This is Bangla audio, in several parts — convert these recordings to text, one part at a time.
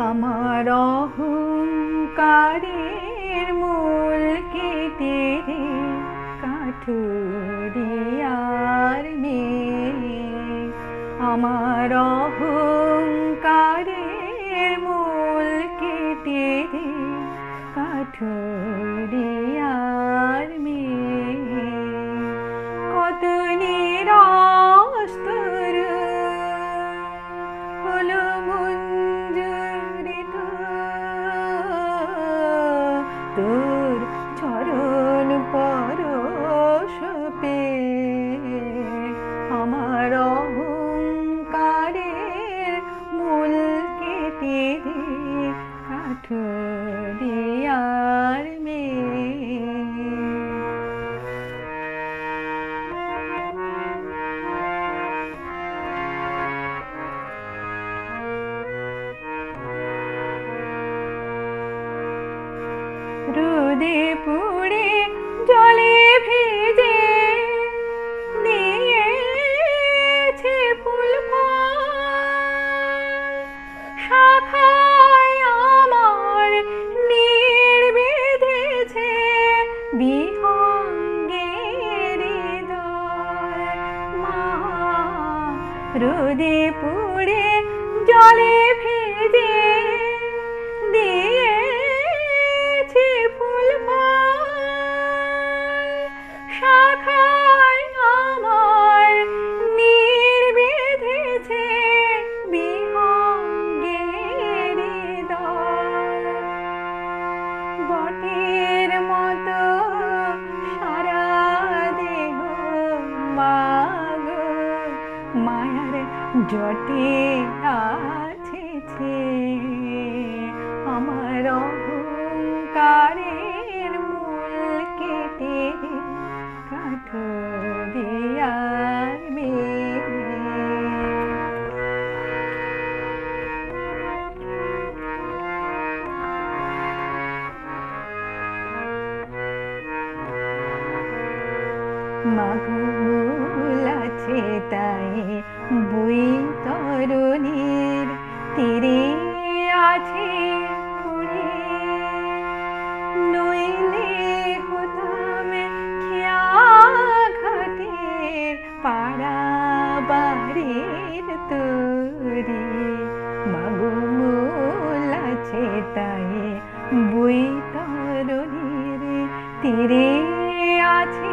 আমার অহংকারের মূল কেটে রে কাঠুরিয়ার মেয়ে আমার অহংকারের তোর রোদে পুড়ে জলে ভিজে দিয়েছে ফুল শাখায় আমার নীড় বেঁধেছে বিহঙ্গের মা রোদে পুড়ে জলে ভিজে দিয়েছি জটে আছে আমার অহংকারের মূল কেটে কাঠরিয়ার মাগুল আছে তাই বই তরুণীর তীরে আছে ফুড়ে নইলে হতাম খেয়াঘাটের পাড়া বাড়ির তরি। মাগুল আছে তাই বই তরুণীর তীরে আছে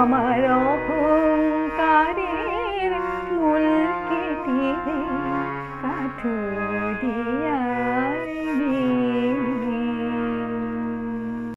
আমার অহংকারের মূল কেটে কাঠরি